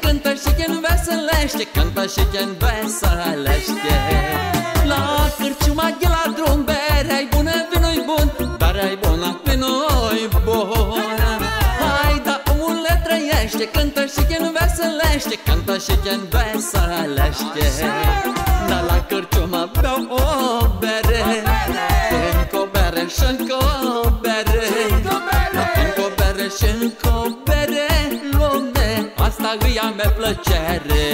cântă și te înveselește Cântă și te înveselește La cârciuma de la drum, bere-ai bună, vino-i bun Bere-ai bună, vino-i bună Hai, da, omule trăiește, cântă și te înveselește Cântă și te înveselește Da, la cârciuma beau o asta îi a mea plăcere.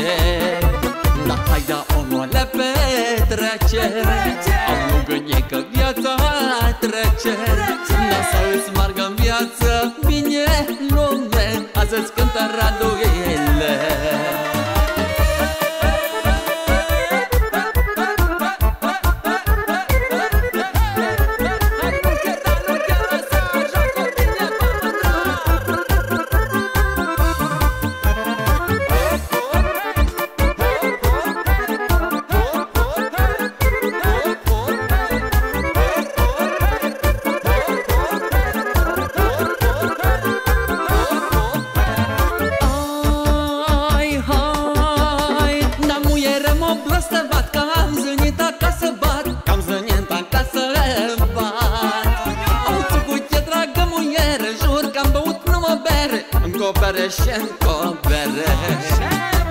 Da, hai da omule petrece Am nu gândit că viața trece. Da, să îți margă în viață bine lume. Azi îți cântă radurile Încă o bere și încă o bere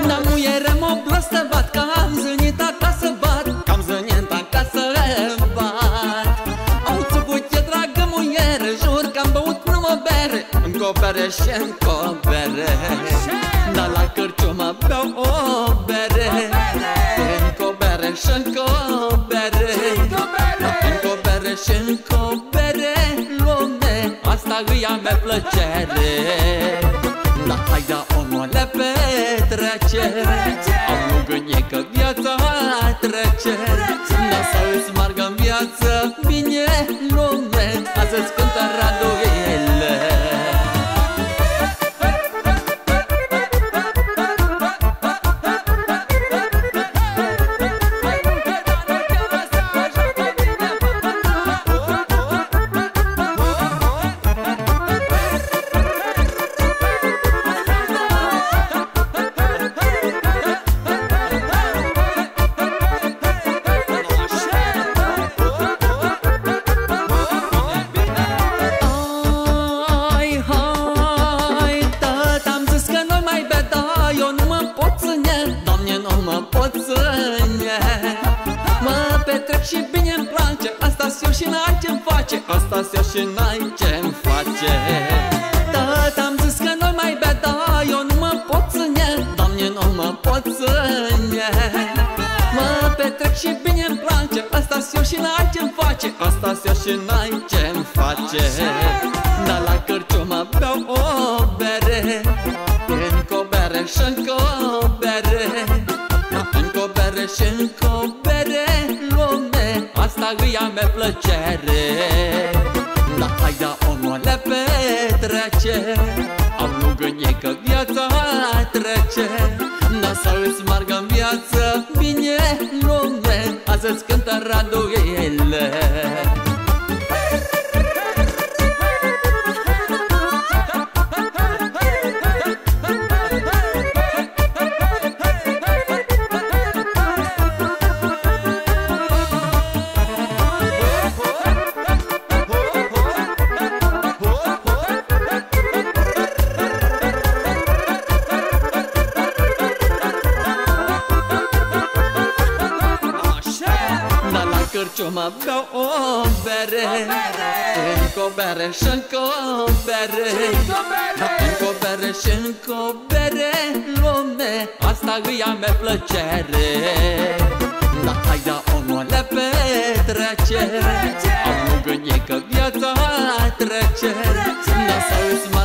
N-am muiere mă blăstăvat Că am zânit acasă bat Că am zânit acasă bat. Au țucut e dragă muiere Jur că am băut numai bere Încă o bere. Și încă o bere Da la cârciumă beau o bere. Încă o bere și încă o bere Încă o bere și încă o bere Lume, asta îi a mea plăcere. Da, hai da omule petrece. Am nu gândit că viața trece. Da, să îți margă în viață bine lume. Azi îți cântă radurile ce-mi face Asta-s eu și n-ai ce-mi face. Tot am zis că nu mai bea Eu nu mă pot ține, doamne, nu mă pot ține Mă petrec și bine îmi place Asta-s eu și n-ai ce-mi face. Asta-s eu și n-ai ce-mi face. Da la cârciumă beau o bere. Încă o bere și încă o asta îi a mea plăcere. Da, hai da omule petrece Am nu gândit că viața trece. Da, să îți margă în viață bine lume Azi îți cântă radurile Da la cârciumă beau o bere. Încă o bere și încă o bere. Încă o bere și încă o bere. Lume, asta îi a mea plăcere. Da, hai da omule petrece. Am nu gândit că viața trece. Da,